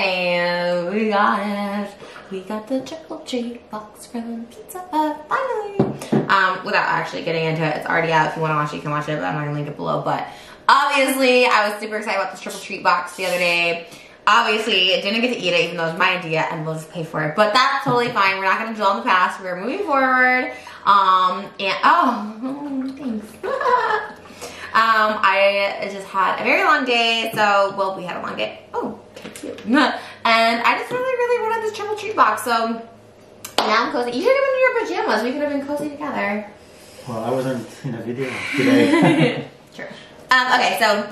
Hey, we got it. We got the triple treat box from Pizza Hut, finally. Um, without actually getting into it, it's already out. If you want to watch it, you can watch it, but I'm not gonna link it below. But obviously, I was super excited about this triple treat box the other day. Obviously, didn't get to eat it, even though it was my idea, and we'll just pay for it. But that's totally fine. We're not gonna dwell on the past. We're moving forward. Um, and oh, thanks. Um, I just had a very long day, so, well, we had a long day. Oh, cute. And I just really, really wanted this triple treat box, so now I'm cozy. You should have been in your pajamas. We could have been cozy together. Well, I wasn't in a video today. Sure. Um, okay, so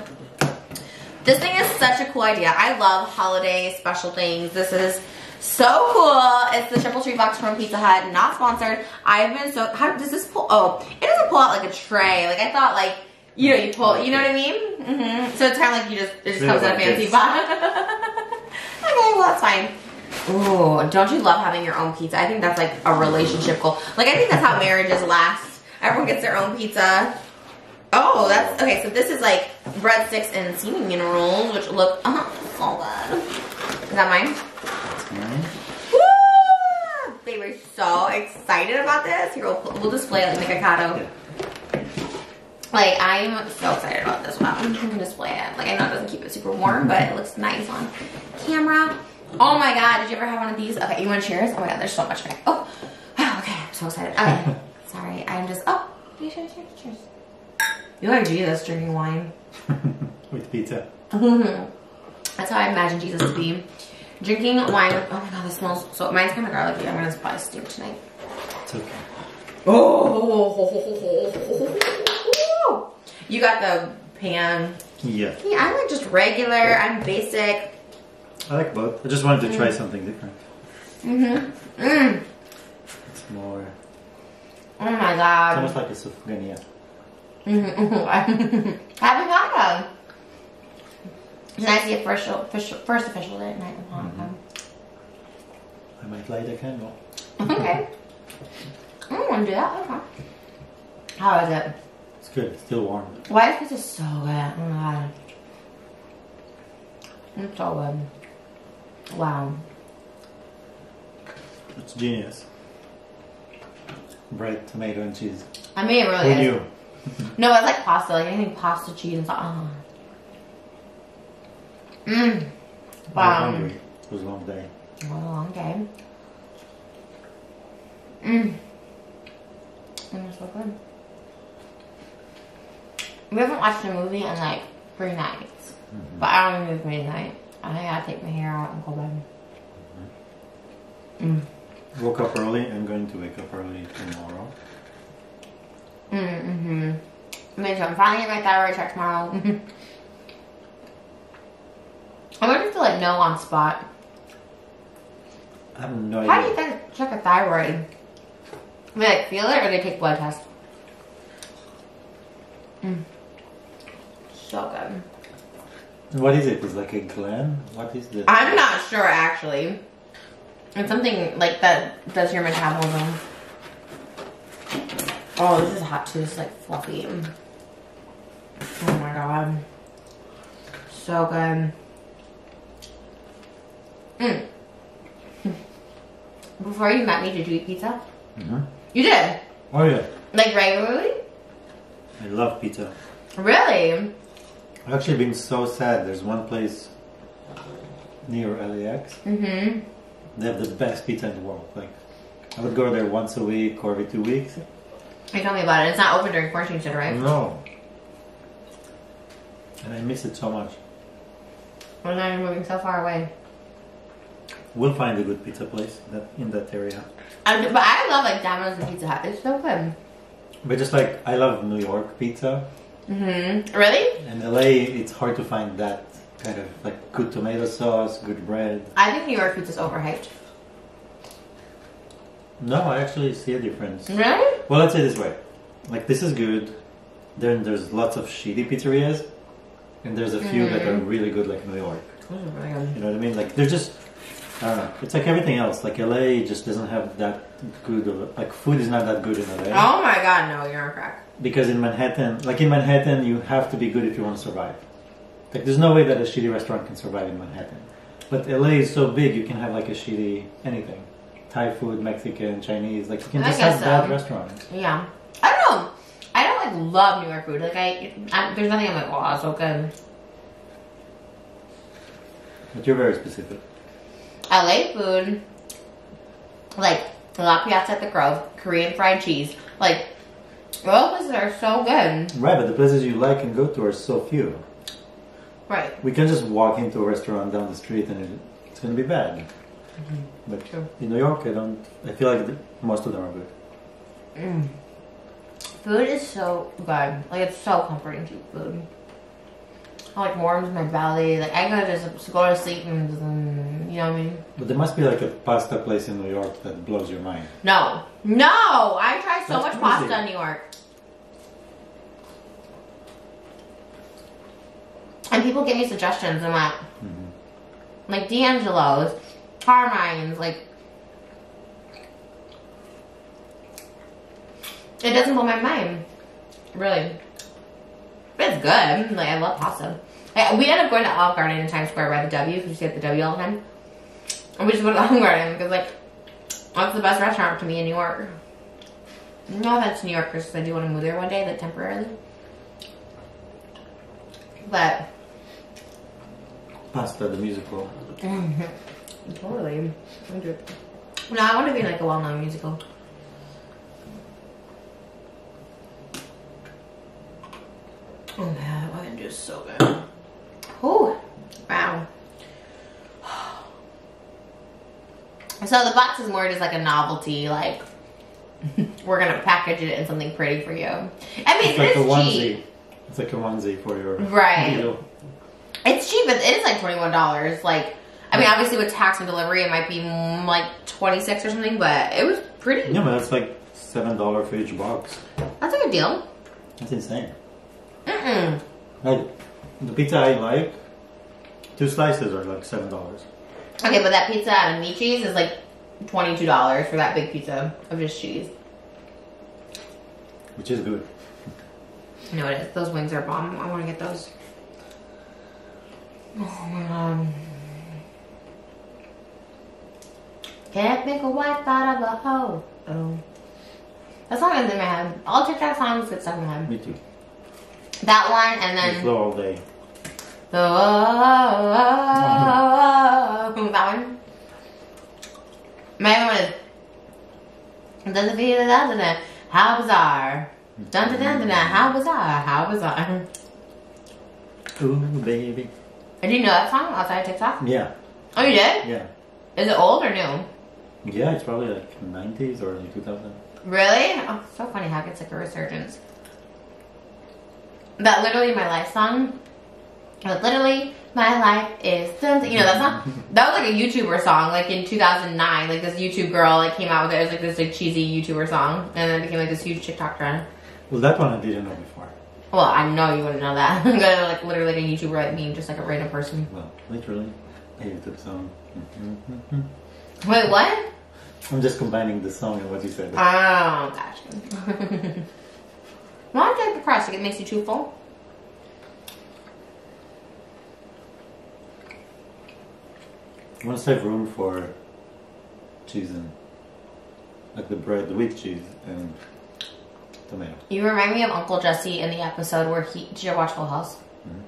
this thing is such a cool idea. I love holiday special things. This is so cool. It's the triple treat box from Pizza Hut, not sponsored. I've been so, how does this pull, oh, it doesn't pull out like a tray. Like I thought like, you know, you pull, you know what I mean? Mm-hmm. So it's kind of like you just, it just comes in a fancy box. okay, well that's fine. Ooh, don't you love having your own pizza? I think that's like a relationship goal. Like I think that's how marriages last. Everyone gets their own pizza. Oh, that's okay. So this is like breadsticks and seasoning rolls, which look uh, -huh, so good. Is that mine? Mm. Woo! They were so excited about this. Here, we'll, we'll display it like Mikado. Like, I'm so excited about this one. I'm gonna display it. Like, I know it doesn't keep it super warm, but it looks nice on camera. Oh my god, did you ever have one of these? Okay, you want cheers? Oh my god, there's so much. Okay. Oh, okay, I'm so excited. Okay, sorry, I'm just, oh, you should cheers, cheers. You like Jesus drinking wine. With pizza. Mm-hmm. That's how I imagine Jesus to be. Drinking wine with, oh my god, this smells so, mine's kind of garlicky. I'm gonna probably steam it tonight. It's okay. Oh, you got the pan. Yeah. Yeah, I'm like just regular. I'm basic. I like both. I just wanted to try something different. Mm-hmm. Mm. It's more, Oh my it's god. almost like a sufganiyah. Mm-hmm. Happy Hanukkah. It's nice to see a first, official, first official day at night of Hanukkah. I might light a candle. Okay. I want to do that. Okay. How is it? It's good. It's still warm. Why is this so good? Oh my god. It's so good. Wow. It's genius. Bread, tomato, and cheese. I mean, it really Who is. knew? No, it's like pasta. Like anything pasta, cheese, and stuff. Oh. Uh-huh. Mmm. I'm Wow. hungry. It was a long day. What a long day. Mmm. Mmm, so good. We haven't watched a movie in like three nights. But I don't even move midnight. I think I gotta take my hair out and go bed. Mm. Woke up early. I'm going to wake up early tomorrow. Mm-hmm. Me too. I'm finally getting my thyroid check tomorrow. I wonder if to like know on spot. I have no idea. How do you idea. check, a thyroid? They like feel it or they take blood tests? Mm. So good. What is it? It's like a gland? What is this? I'm not sure actually. It's something like that does your metabolism. Oh, this is hot too. It's like fluffy. Oh my god. So good. Mm. Before you met me, did you eat pizza? Mhm. You did? Oh yeah. Like regularly? I love pizza. Really? I've actually been so sad. There's one place near LAX. Mm-hmm. They have the best pizza in the world. Like, I would go there once a week or every two weeks. You told me about it. It's not open during quarantine, right? No. And I miss it so much. Well, now you're moving so far away. We'll find a good pizza place that in that area. I, but I love like Domino's and Pizza Hut. It's so good. But just like I love New York pizza. Mm-hmm. Really? In LA, it's hard to find that kind of like good tomato sauce, good bread. I think New York pizza's overhyped. No, I actually see a difference. Really? Well, let's say this way: like this is good. Then there's lots of shitty pizzerias, and there's a few that are mm. really good, like New York. Is good. You know what I mean? Like they're just, I. It's like everything else. Like LA just doesn't have that good of a, like food is not that good in LA. Oh my god, no, you're on crack. Because in Manhattan, like in Manhattan, you have to be good if you want to survive. Like there's no way that a shitty restaurant can survive in Manhattan. But LA is so big, you can have like a shitty anything. Thai food, Mexican, Chinese. Like you can just have bad so. restaurants. Yeah. I don't know. I don't like love New York food. Like I, I there's nothing I'm like, oh, it's so good. But you're very specific. LA food, like La Piazza at the Grove, Korean fried cheese. Like those places are so good. Right, but the places you like and go to are so few. Right. We can just walk into a restaurant down the street and it's going to be bad. But True. in New York, I don't. I feel like most of them are good. Mm. Food is so good. Like it's so comforting to eat food. Like warms my belly. Like I could just go to sleep and mm, you know what I mean. But there must be like a pasta place in New York that blows your mind. No, no. I tried so That's much crazy. pasta in New York, and people give me suggestions. I'm like, Mhm. like D'Angelo's, Carmine's, like. It doesn't blow my mind, really. But it's good. Like I love pasta. We end up going to Olive Garden in Times Square by the W because we stay at the W all the time, and we just go to Olive Garden because like that's the best restaurant to me in New York. No to New Yorkers, because I do want to move there one day, like temporarily. But Pasta, the musical. totally, no, I want to be like a well-known musical. Oh man, that wine just so good. Oh, wow. So the box is more just like a novelty, like we're gonna package it in something pretty for you. I mean, It's like it a onesie. cheap. It's like a onesie for your Right. meal. It's cheap. It it is like twenty one dollars. Like, I mean, obviously with tax and delivery, it might be mm, like twenty six or something, but it was pretty. Yeah, but that's like seven dollar for each box. That's a good deal. That's insane. Mm-mm. Like the pizza I like, two slices are like seven dollars. Okay, but that pizza at cheese is like twenty two dollars for that big pizza of just cheese. Which is good. No, it is. Those wings are bomb. I want to get those. Oh my god. Can't make a wife out of a hoe. Oh. That song is in my head. All TikTok songs get stuck in my head. Me too. That one and then flow all day. The that one. My other one is doesn't feel that that how bizarre. Dun dun dun dun. How bizarre. How bizarre. Ooh, baby. Did you know that song outside of TikTok? Yeah, Oh, you did? yeah. Is it old or new? Yeah, it's probably like 90s or early 2000. Really? Oh, so funny how it gets like a resurgence. That literally my life song. Like, literally, my life is dun- you know that song. That was like a YouTuber song, like in 2009. Like this YouTube girl like came out with it. It was like this like cheesy YouTuber song, and then it became like this huge TikTok trend. Well, that one I didn't know before. Well, I know you wouldn't know that. But, like literally like a YouTuber like me, just like a random person. Well, literally, a YouTube song. Mhm. Wait, what? I'm just combining the song and what you said. Oh, gotcha. Why don't you take the crust? Like it makes you too full. I want to save room for cheese and like the bread, the wheat cheese and tomato. You remind me of Uncle Jesse in the episode where he. Did you watch Full House? Mm-hmm.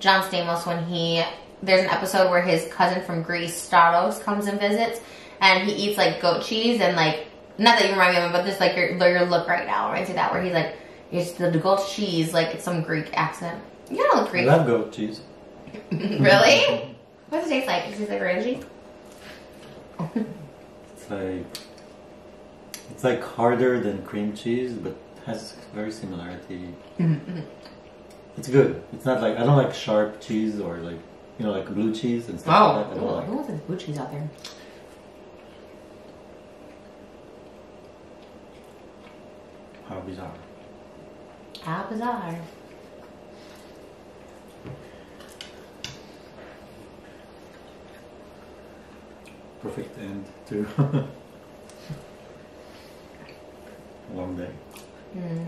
John Stamos when he. There's an episode where his cousin from Greece, Stavros, comes and visits, and he eats like goat cheese and like. Not that you remind me of him, but just like your your look right now reminds me that where he's like, it's the goat cheese like it's some Greek accent. You don't look Greek. I love goat cheese. really? What does it taste like? Does it taste like orangey? It's like it's like harder than cream cheese, but has very similarity. Mm-hmm. It's good. It's not like I don't like sharp cheese or like you know like blue cheese and stuff Oh, like that. Oh, I don't cool. like. who wants this blue cheese out there? How bizarre. How bizarre. Perfect end to a long day. Mm.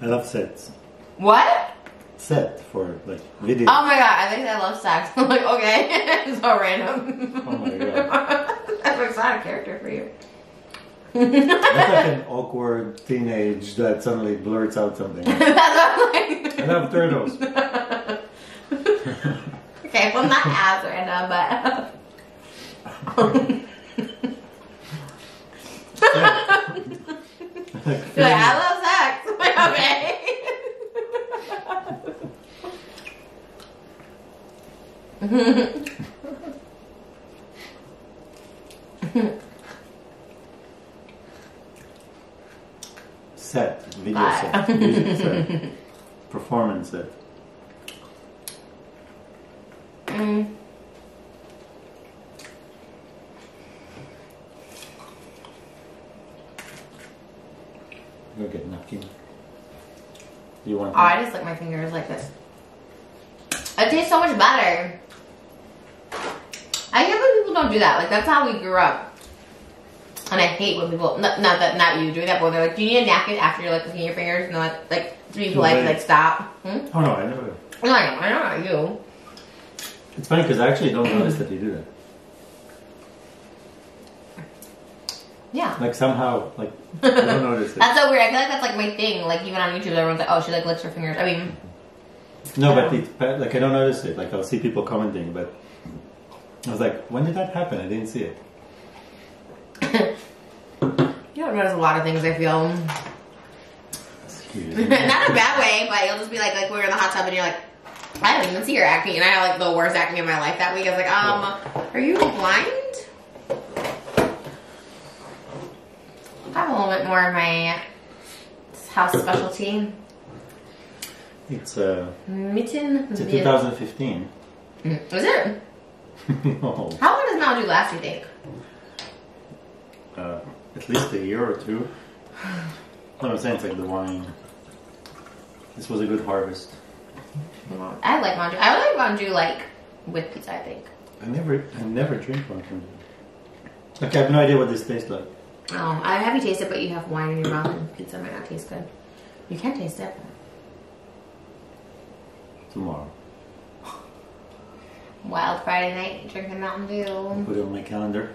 love sets. What? Set for like video. Oh my god, I think I love sex. I'm like, okay. so random. Oh my God. That's not a character for you. That's like an awkward teenage that suddenly blurts out something. That's what I'm. I love turtles. Okay, well not as random, but You're like, I love sex. I'm like, okay. set, video Bye. set, music set, performance set. Mm. You'll get napkin. Do you want? Oh, I just lick my fingers like this. It tastes so much better. I can't believe people don't do that. Like that's how we grew up. And I hate when people not, not that not you doing that, but they're like, "Do you need a napkin after you're like licking your fingers?" And like, like to be polite, like stop. Hmm? Oh no, I never. I'm like, I know not know you. It's funny because I actually don't notice that you do that. Yeah. Like somehow, like I don't notice it. That's so weird. I feel like that's like my thing. Like even on YouTube, everyone's like, "Oh, she like licks her fingers." I mean, No, but it, but, like I don't notice it. Like I'll see people commenting, but I was like, when did that happen? I didn't see it. you don't notice a lot of things. I feel Excuse not in a bad way, but you'll just be like, like we were in the hot tub, and you're like, I don't even see your acne, and I had like the worst acne in my life that week. I was like, um, are you blind? I have a little bit more of my house specialty. It's uh, Mitten. it's a 2015. Mm, Is it? no, How long does Mountain Dew last? You think? uh, at least a year or two. No, I'm saying it's like the wine. This was a good harvest. I like Mountain Dew. I like Mountain Dew like with pizza. I think. I never, I never drink you. Okay, I have no idea what this tastes like. Oh, I have you taste it, but you have wine in your mouth, and pizza might not taste good. You can taste it. Tomorrow, Wild Friday night, drinking Mountain Dew. put it on my calendar.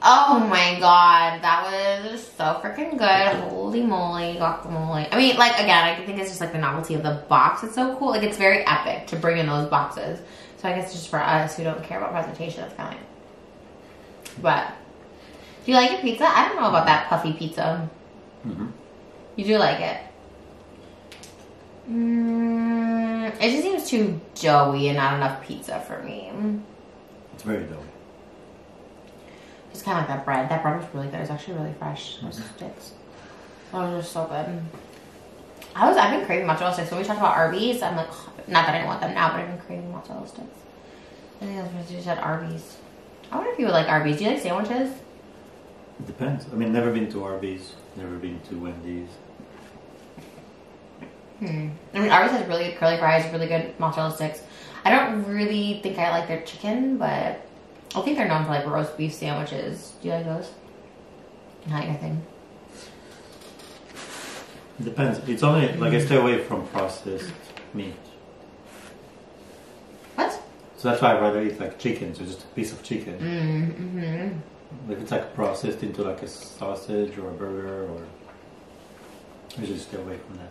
Oh my god, that was so freaking good. Holy moly, guacamole. I mean, like, again, I think it's just like the novelty of the box. It's so cool. Like, it's very epic to bring in those boxes. So I guess it's just for us who don't care about presentation, that's kind of like. But, do you like your pizza? I don't know about that puffy pizza. hmm You do like it? Mm, it just seems too doughy and not enough pizza for me. It's very doughy. Just kind of like that bread. That bread was really good. It's actually really fresh. Those sticks. Those are so good. I was. I've been craving mozzarella sticks. When we talked about Arby's, I'm like, not that I don't want them now, but I've been craving mozzarella sticks. I think that's what you said. Arby's. I wonder if you would like Arby's. Do you like sandwiches? It depends. I mean, never been to Arby's, never been to Wendy's. Hmm. I mean, Arby's has really good curly fries, really good mozzarella sticks. I don't really think I like their chicken, but I think they're known for like roast beef sandwiches. Do you like those? Not your thing. It depends. It's only like I stay away from processed meat, What? so that's why I rather eat like chicken, so just a piece of chicken. Mm-hmm. If it's like processed into like a sausage or a burger, or I just stay away from that.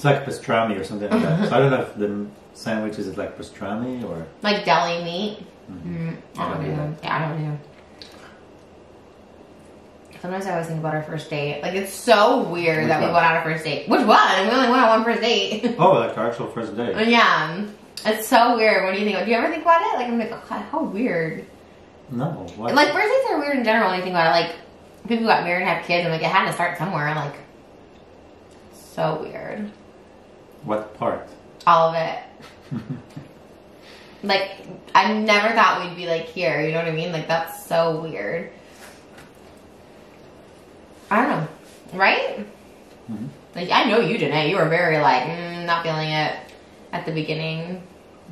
It's like pastrami or something like that. So I don't know if the sandwich is like pastrami or. Like deli meat. Mhm. Mm, I don't do. Yeah, I don't do. Sometimes I always think about our first date. Like it's so weird Which that we went on a first date. Which one? We only went on one first date. Oh, like our actual first date. yeah, it's so weird. What do you think? Do you ever think about it? Like I'm like, oh, God, how weird. No, what? Like first dates are weird in general when you think about it. Like people got married and have kids, and like it had to start somewhere. Like so weird. What part? All of it. like I never thought we'd be like here. You know what I mean? Like that's so weird. I don't know, right? Mhm. Like I know you didn't. You were very like mm, not feeling it at the beginning.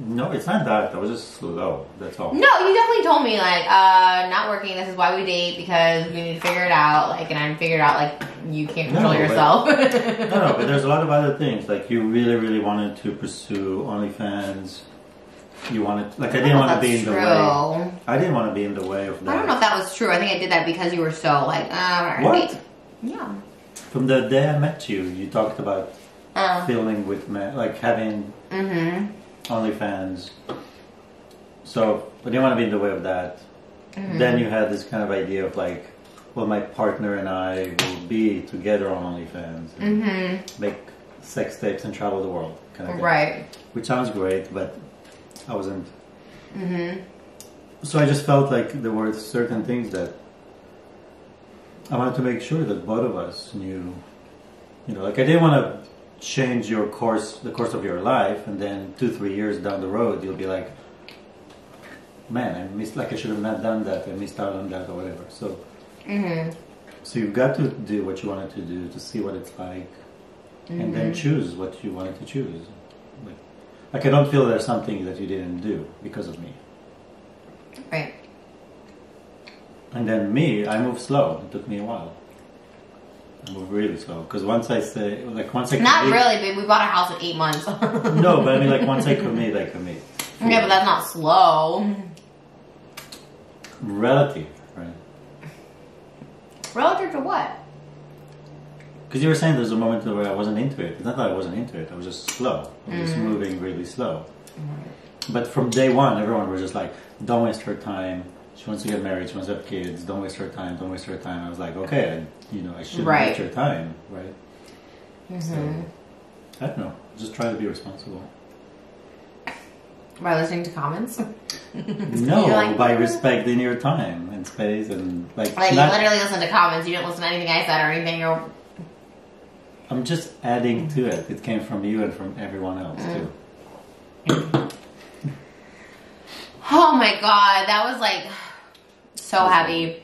No, it's not that. I was just slow. That's all. No, you definitely told me like, uh, not working. This is why we date because we need to figure it out. Like, and I figured out like you can't No, control but- yourself. No, no, but there's a lot of other things. Like you really, really wanted to pursue OnlyFans. You wanted, like, I didn't want to be in the way. true. I didn't want to be in the way of that. I don't know if that was true. I think I did that because you were so like, uh, What? date. Yeah. From the day I met you, you talked about Uh, filming with men, like having mm-hmm. OnlyFans. So I didn't want to be in the way of that. Mm-hmm. Then you had this kind of idea of like, well, my partner and I will be together on OnlyFans, and Mm-hmm. make sex tapes and travel the world, kind of thing. Right. Which sounds great, but I wasn't. Mm-hmm. So I just felt like there were certain things that I wanted to make sure that both of us knew. You know, like I didn't want to change your course, the course of your life, and then two, three years down the road, you'll be like, "Man, I missed. Like I should have not done that. I missed out on that, or whatever." So, Mm-hmm. so you've got to do what you wanted to do to see what it's like, and then choose what you wanted to choose. Like, like I don't feel there's something that you didn't do because of me. Right. And then me, I move slow. It took me a while. Move really slow because once I say, like, once I Not commit- really, babe. We bought a house in eight months. No, but I mean, like, once I commit, I commit. Yeah, but that's not slow. relative, right? Relative to what? Because you were saying there's a moment where I wasn't into it. It's not that I wasn't into it. I was just slow. I was just Mm. moving really slow. But from day one, everyone was just like, "Don't waste her time. She wants to get married. She wants to have kids. Don't waste her time. Don't waste her time." I was like, "Okay, I, you know, I shouldn't Right. waste your time, right?" Mm-hmm. So I don't know. Just try to be responsible. By listening to comments? No, like, by "Mm." respecting your time and space and like. Like, you literally listen to comments. You didn't listen to anything I said or anything. Or I'm just adding to it. It came from you and from everyone else Mm. too. Oh my god, that was like so heavy.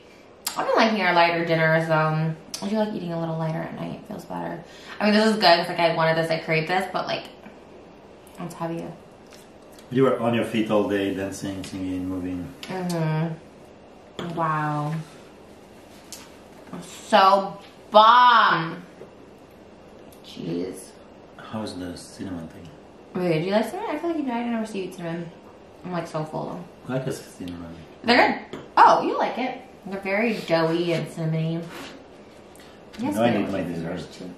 I've been liking our lighter dinners. Um, I do like eating a little lighter at night. It feels better. I mean, this is good. It's like I wanted this, I craved this, but like it's heavy. You were on your feet all day, dancing, singing, moving. Mm-hmm. Wow. So bomb. Jeez. How's the cinnamon thing? Wait, do you like cinnamon? I feel like you I never see you cinnamon. I'm like so full. I like a cinnamon. They're good. Oh, you like it. They're very doughy and cinnamony. know I need my dessert. desserts, too.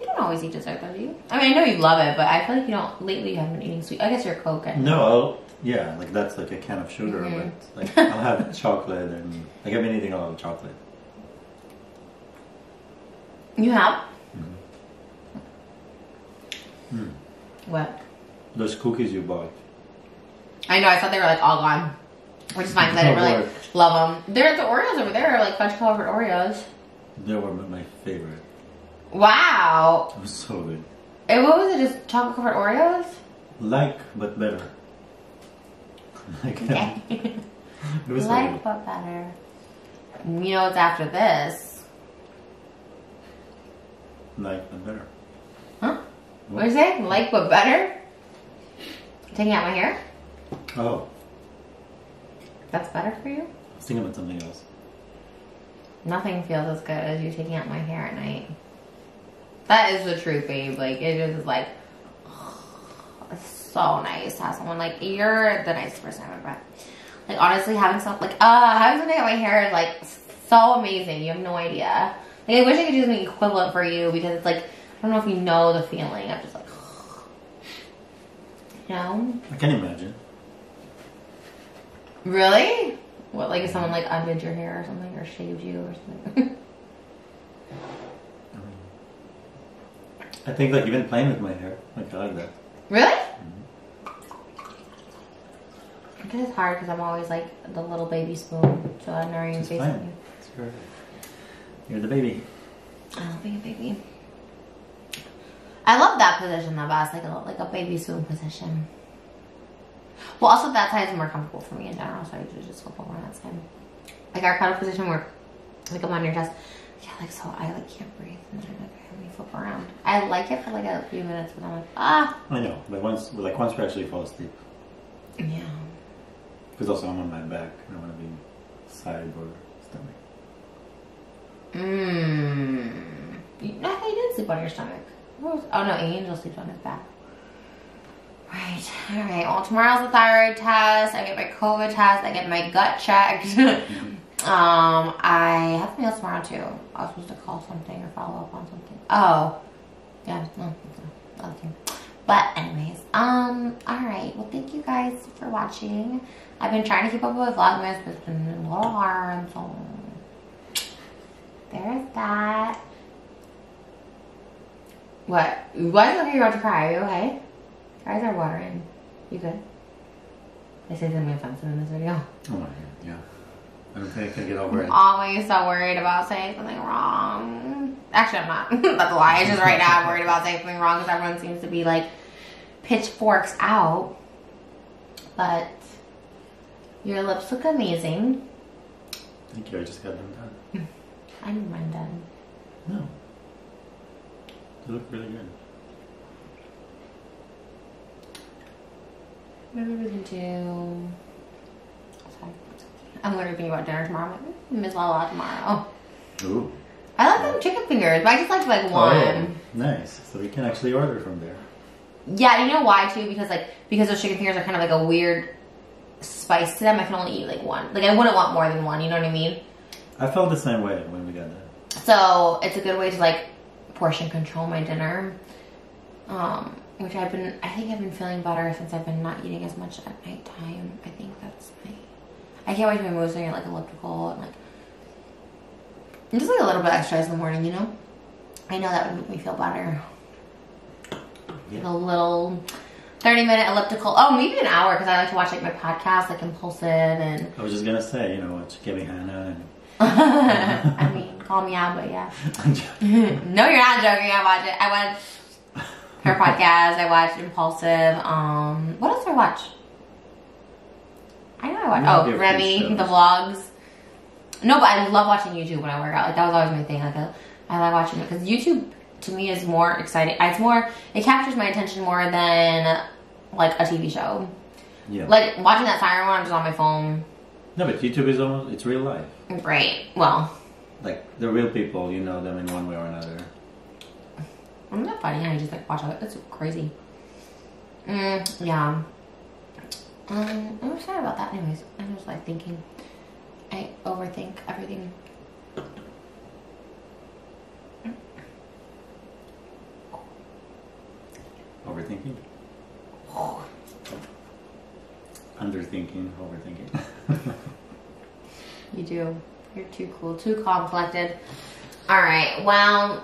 You don't always eat dessert though, do you? I mean, I know you love it, but I feel like you don't. Lately, you haven't been eating sweet. I guess you're a Coke. and- No, I'll, yeah, like that's like a can of sugar, Mhm. but like I'll have chocolate and like I've been eating a lot of chocolate. You have Mm. what? Those cookies you bought. I know. I thought they were like all gone, which is fine because I didn't Oh, really love them. They're the Oreos over there, are like fudge covered Oreos. They were my favorite. Wow. It was so good. And what was it? Just chocolate covered Oreos? Like, but better. like, Okay. Um, it was so like good. but better. You know what's after this? Like, but better. Huh? What did you say? Like but better? Taking out my hair? Oh, That's better for you? I was thinking about something else. Nothing feels as good as you taking out my hair at night. That is the truth, babe. Like it is like it's so nice to have someone like you're the nicest person I've ever met. Like honestly, having some like uh having something at my hair is like so amazing. You have no idea. Like I wish I could do something equivalent for you because it's like I don't know if you know the feeling. I'm just like you know? I can't imagine. Really? What like if someone like undid your hair or something or shaved you or something? I think like even playing with my hair, like I like that. Really? Mm-hmm. It is hard because I'm always like the little baby spoon, so I never even It's say something. It's your, you're the baby. I'll be a baby. I love that position the best, like a like a baby spoon position. Well, also that side is more comfortable for me in general, so I usually just flip over on that side. Like our cuddle position where like I'm on your chest, Yeah, like so I like can't breathe and then like I me flip around. I like it for like a few minutes, but I'm like ah. I know, but once like once we actually fall asleep, Yeah. because also I'm on my back. I don't want to be side or stomach. Mmm. I thought you did sleep on your stomach. Oh no, Angel sleeps on his back. Right. All right. Well, tomorrow's the thyroid test. I get my COVID test. I get my gut checked. um, I have something else tomorrow too. I was supposed to call something or follow up on something. Oh, yeah. No, that's another. But anyways, um, all right. Well, thank you guys for watching. I've been trying to keep up with Vlogmas, but it's been a little hard. So there's that. What? Why do you look like you're about to cry? Are you okay? Eyes are watering. You good? I say something offensive in this video. Oh my god, yeah. I don't think I can get over it. I'm Always so worried about saying something wrong. Actually, I'm not. That's a lie. It's just right now I'm worried about saying something wrong because everyone seems to be like pitchforks out. But your lips look amazing. Thank you. I just got them done. I need mine done. No, they look really good. Maybe we can do. I'm thinking about dinner tomorrow. I'm like, Miss Lala tomorrow. Ooh. I like them chicken fingers, but I just like like oh, one. Oh, nice. So we can actually order from there. Yeah, you know why too? Because like because those chicken fingers are kind of like a weird spice to them. I can only eat like one. Like I wouldn't want more than one. You know what I mean? I felt the same way when we got that. So it's a good way to like portion control my dinner. Um, which I've been, I think I've been feeling better since I've been not eating as much at nighttime. I think that's my. I can't wait to be moving at like elliptical and like. and Just like a little bit of exercise in the morning, you know. I know that would make me feel better. Like a little. 30 minute elliptical. Oh, maybe an hour because I like to watch like my podcast, like Impulsive and. I was just gonna say, you know, watch Kevin Hannah and. I mean, call me out, but yeah. no, you're not joking. I watch it. I watch her podcast. I watched Impulsive. Um, what else did I watch? I know I have Oh, Remy, the vlogs. No, but I love watching YouTube when I work out. Like that was always my thing. Like I, I like watching it because YouTube to me is more exciting. It's more. It captures my attention more than like a TV show. yeah. Like watching that siren one, I'm just on my phone. no, but YouTube is almost it's real life. Right. Well, Like the real people, you know them in one way or another. I'm not funny. I just like watch it. It's crazy. Mm, yeah. Um, I'm excited about that. Anyways, I'm just like thinking. I overthink everything. Overthinking. Underthinking, overthinking. You do. You're too cool. Too calm, collected. All right. Well,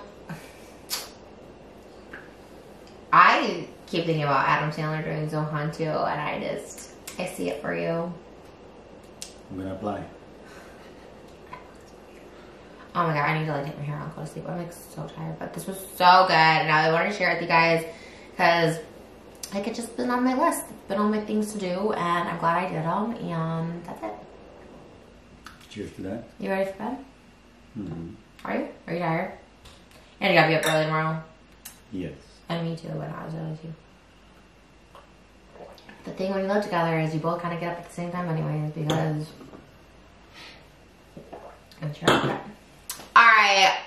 I keep thinking about Adam Sandler doing Zohan too, and I just I see it for you. I'm gonna apply. Oh my god, I need to like take my hair out and go to sleep. I'm like so tired, but this was so good, and I wanted to share it with you guys because like it's just been on my list. It's been on my things to do, and I'm glad I did them. And that's it. Cheers to that. You ready for bed? hmm Are you? Are you tired? And you gotta be up early tomorrow. Yes. And me too, but I was early too. The thing when you live together is you both kind of get up at the same time, anyways, because I'm sure. All right.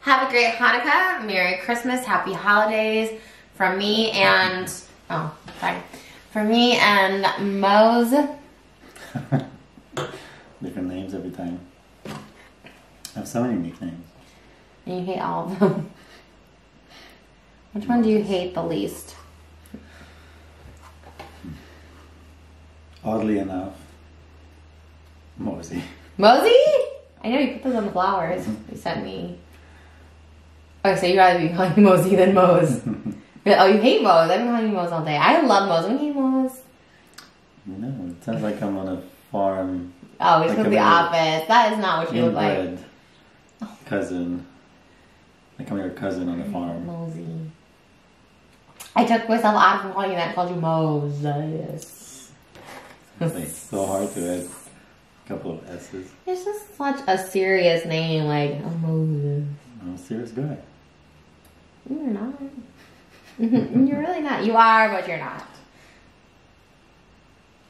Have a great Hanukkah, Merry Christmas, Happy Holidays from me and oh, sorry, from me and Mose. Different names every time. I have so many nicknames. And you hate all of them. Which one do you hate the least? Oddly enough, Mosey. Mosey? I know you put those on the flowers mm-hmm. you sent me. Okay, so you'd rather be calling me Mosey than Mose. oh, you hate Mose. I've been calling you Mose all day. I love Mose. We hate Mose. No, it sounds like I'm on a farm. Oh, we just Like the office. That is not what you look like. Cousin. Like I'm your cousin on the farm. Mosey. I took myself out from calling you that and called you Moses. It's so hard to add a couple of S's. It's just such a serious name, like oh, Moses. I'm a serious guy. You're not. you're really not. You are, but you're not.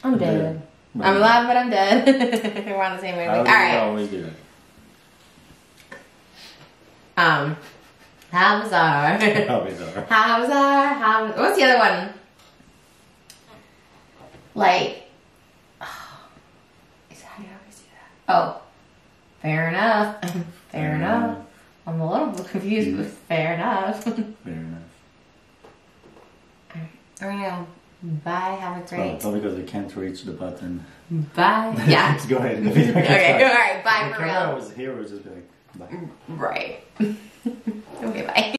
I'm I'm dead. dead. I'm alive, but I'm dead. We're on the same wavelength. All you always do? Um, how bizarre. How bizarre. how bizarre. How. What's the other one? Like. Is that how you always do that? Oh, fair enough. fair enough. I'm a little bit confused, but fair enough. Fair enough. All right, now. Bye. Have a Oh, great. probably because I can't reach the button. Bye. Yeah. Let's go ahead. okay. All right. Bye If for the camera was here, it would just be like, bye. Right. okay. Bye.